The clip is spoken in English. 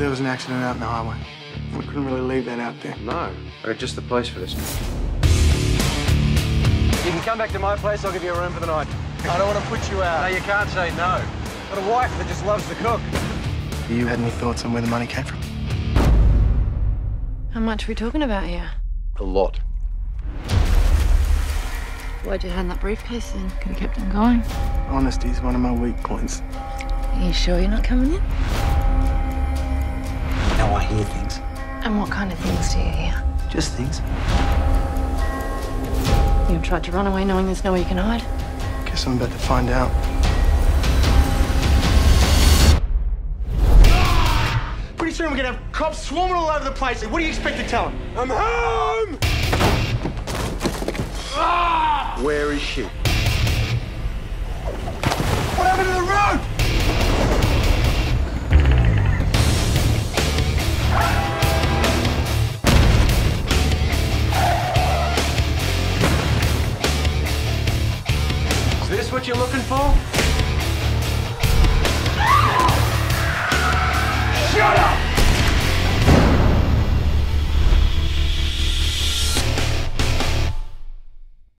there was an accident out in the highway. We couldn't really leave that out there. No, I got just the place for this. You can come back to my place, I'll give you a room for the night. I don't want to put you out. No, you can't say no. Got a wife that just loves to cook. You had any thoughts on where the money came from? How much are we talking about here? A lot. Why'd you hand that briefcase in? Could have kept on going. Honesty is one of my weak points. Are you sure you're not coming in? And what kind of things do you hear? Just things. You've tried to run away knowing there's nowhere you can hide? Guess I'm about to find out. Pretty soon we're gonna have cops swarming all over the place. What do you expect to tell them? I'm home! Ah! Where is she? What happened to the what you're looking for?